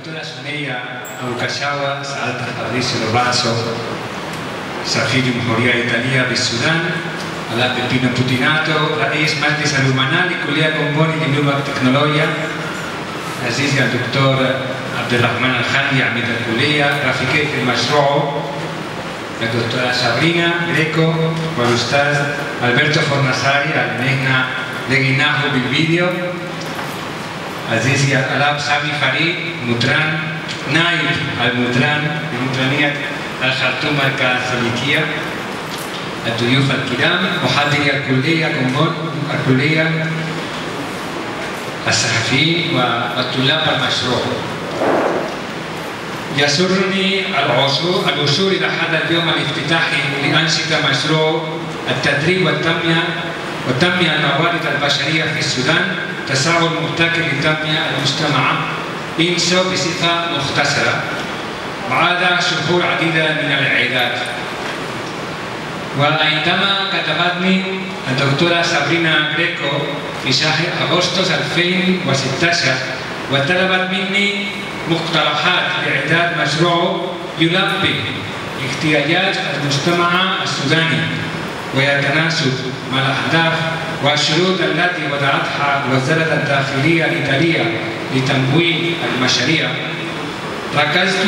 dottora Soneia Abukasawa Saalta Fabrizio Lorazzo, سفير جمهورية إيطالية بالسودان على بيبينو بوتيناتو رئيس مجلس الأمناء لكلية كومبوني للغة والتكنولوجيا عزيزي الدكتور عبد الرحمن الخاني عميد الكلية رفيقي في المشروع الدكتورة سابرينا جريكو والأستاذ ألبرتو فورناساري المهنة لقيناه بالفيديو عزيزي الألاب سامي فريد مطران نايب المطران بمطرانية الخرطوم الكاثوليكية الضيوف الكرام محاضري الكلية الكلية الصحفيين والطلاب المشروع. يسرني الوصول إلى هذا اليوم الافتتاحي لأنشطة مشروع التدريب والتنمية وتنمية الموارد البشرية في السودان تساؤل مبتكر لتنمية المجتمع إنسو بصفة مختصرة بعد شهور عديدة من الإعداد. وعندما كتبتني الدكتورة سابرينا غريكو في شهر أغسطس 2016 وطلبت مني مقترحات لإعداد مشروع يلبي احتياجات المجتمع السوداني ويتناسب مع الأهداف والشروط التي وضعتها وزارة الداخلية الإيطالية لتمويل المشاريع. ركزت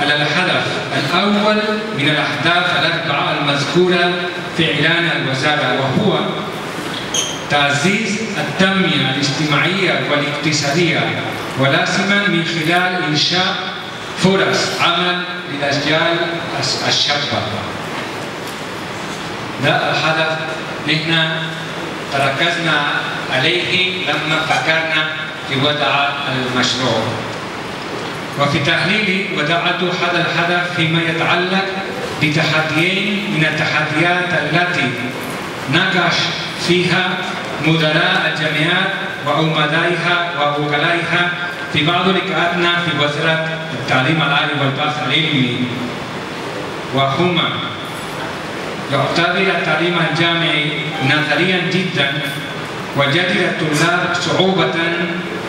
على الهدف الأول من الأهداف الأربعة المذكورة في إعلان الوزارة وهو تعزيز التنمية الاجتماعية والاقتصادية ولازما من خلال إنشاء فرص عمل للأجيال الشابة. ده الهدف نحن تركزنا عليه لما فكرنا في وضع المشروع. وفي تحليلي وضعت هذا الهدف فيما يتعلق بتحديين من التحديات التي ناقش فيها مدراء الجامعات وعمدائها ووكلائها في بعض لقاءاتنا في وزارة التعليم العالي والبحث العلمي. وهما يعتبر التعليم الجامعي نظريا جدا وجدل الطلاب صعوبة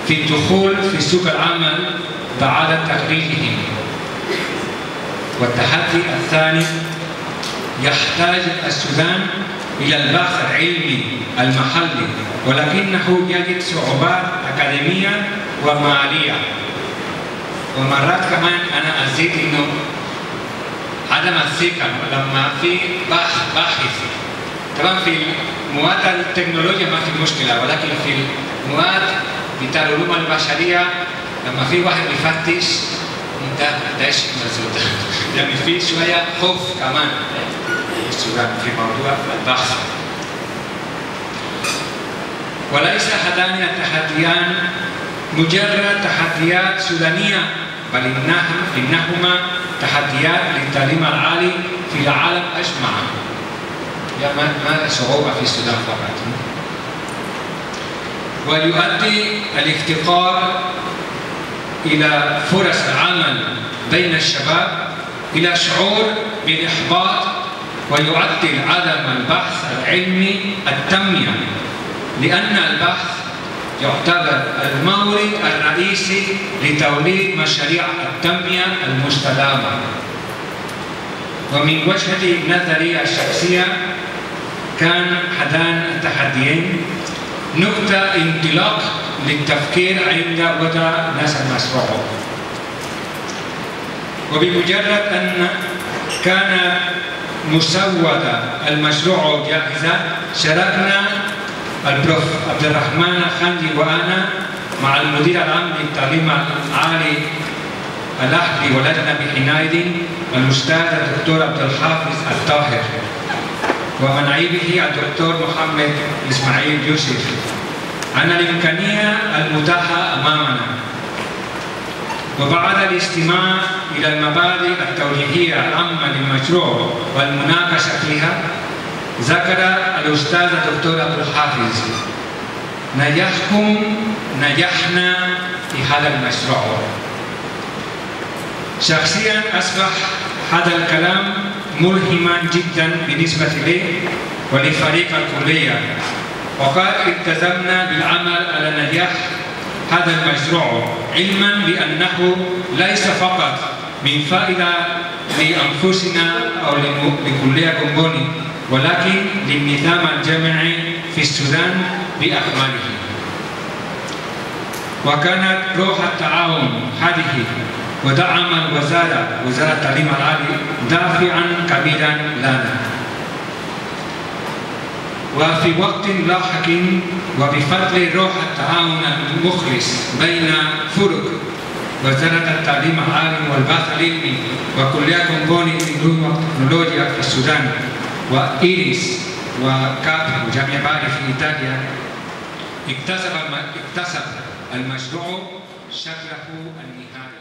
في الدخول في سوق العمل بعد تخريجهم والتحدي الثاني يحتاج السودان إلى البحث العلمي المحلي ولكنه يجد صعوبات أكاديمية ومالية. ومرات كمان أنا أزيد إنه عدم الثقة لما في باحث طبعا في مواد التكنولوجيا ما في مشكلة ولكن في المواد بتاع العلوم البشرية لما في واحد بيفتش انت قديش مزود. يعني في شوية خوف كمان. السودان في موضوع البحث. وليس هذان التحديان مجرد تحديات سودانية بل إنهما تحديات للتعليم العالي في العالم اجمع يعني ما صعوبه في السودان فقط. ويؤدي الافتقار إلى فرص العمل بين الشباب إلى شعور بالإحباط ويعطل عدم البحث العلمي التنمية لأن البحث يعتبر المورد الرئيسي لتوليد مشاريع التنمية المستدامة. ومن وجهة نظري الشخصية كان هذان التحديين نقطة انطلاق للتفكير عند وضع ناس المشروع وبمجرد أن كان مسودة المشروع جاهزة شاركنا البروف عبد الرحمن الخندي وأنا مع المدير العام للتعليم العالي الأحدي ولدنا بحنايد الأستاذ الدكتور عبد الحافظ الطاهر ومن عيبه الدكتور محمد إسماعيل يوسف عن الإمكانية المتاحة أمامنا وبعد الاستماع إلى المبادئ التوجيهية العامة للمشروع والمناقشة فيها ذكر الأستاذ الدكتور عبد الحافظ نجحكم نجحنا في هذا المشروع شخصيا أصبح هذا الكلام ملهما جدا بالنسبة لي ولفريق الكلية وقد التزمنا بالعمل على نجاح هذا المشروع علما بأنه ليس فقط من فائدة لأنفسنا أو لكلية كومبوني ولكن للنظام الجامعي في السودان بأكمله. وكانت روح التعاون هذه ودعم الوزارة وزارة التعليم العالي دافعا كبيرا لنا. وفي وقت لاحق وبفضل روح التعاون المخلص بين فرق وزارة التعليم العالي والبحث العلمي وكلية كومبوني للعلوم والتكنولوجيا في السودان وإيريس وكاب وجامعة باري في إيطاليا اكتسب اكتسب المشروع شكله النهائي